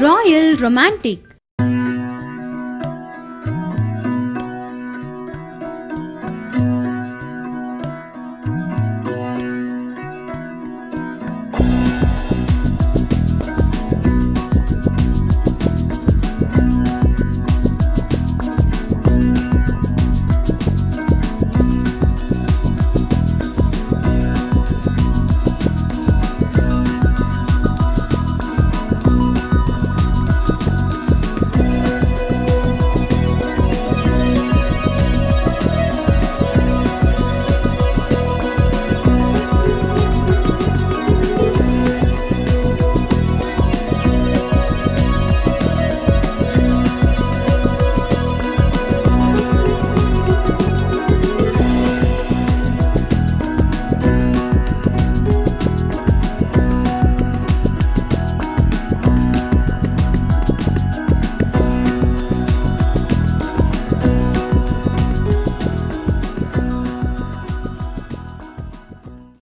Royal Romantic